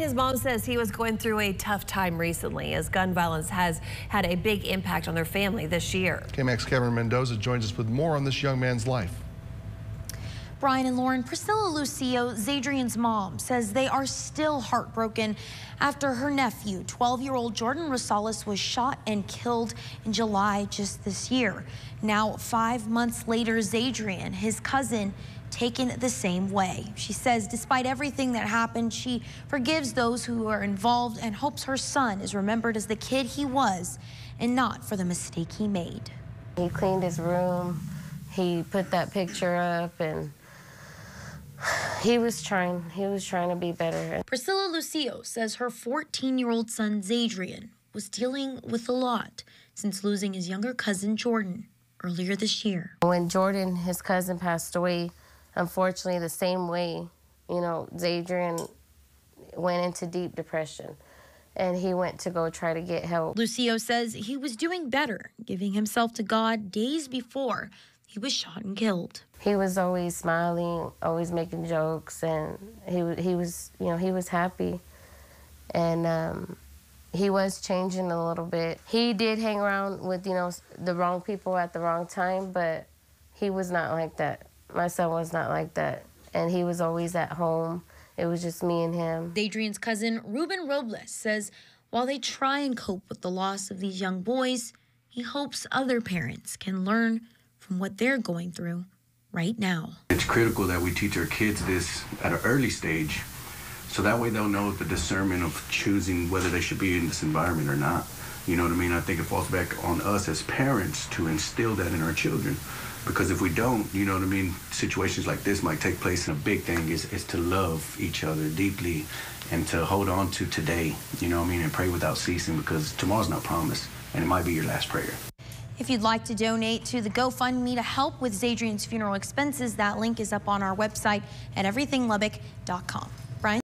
His mom says he was going through a tough time recently as gun violence has had a big impact on their family this year. KAMC's Kevin Mendoza joins us with more on this young man's life. Brian and Lauren, Priscilla Lucio, Zadrian's mom, says they are still heartbroken after her nephew, 12-year-old Jordan Rosales, was shot and killed in July just this year. Now, five months later, Zadrian, his cousin, taken the same way. She says despite everything that happened, she forgives those who are involved and hopes her son is remembered as the kid he was and not for the mistake he made. He cleaned his room. He put that picture up and he was trying. He was trying to be better. Priscilla Lucio says her 14-year-old son, Zadrian, was dealing with a lot since losing his younger cousin, Jordan, earlier this year. When Jordan, his cousin, passed away, unfortunately, the same way, you know, Zadrian went into deep depression and he went to go try to get help. Lucio says he was doing better, giving himself to God days before he was shot and killed. He was always smiling, always making jokes, and he he was, you know, he was happy, and um, he was changing a little bit. He did hang around with, you know, the wrong people at the wrong time, but he was not like that. My son was not like that, and he was always at home. It was just me and him. Zadrian's cousin, Ruben Robles, says while they try and cope with the loss of these young boys, he hopes other parents can learn from what they're going through right now. It's critical that we teach our kids this at an early stage so that way they'll know the discernment of choosing whether they should be in this environment or not. You know what I mean? I think it falls back on us as parents to instill that in our children. Because if we don't, you know what I mean, situations like this might take place. And a big thing is, is to love each other deeply and to hold on to today, you know what I mean, and pray without ceasing because tomorrow's not promised and it might be your last prayer. If you'd like to donate to the GoFundMe to help with Zadrian's funeral expenses, that link is up on our website at everythinglubbock.com.